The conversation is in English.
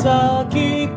先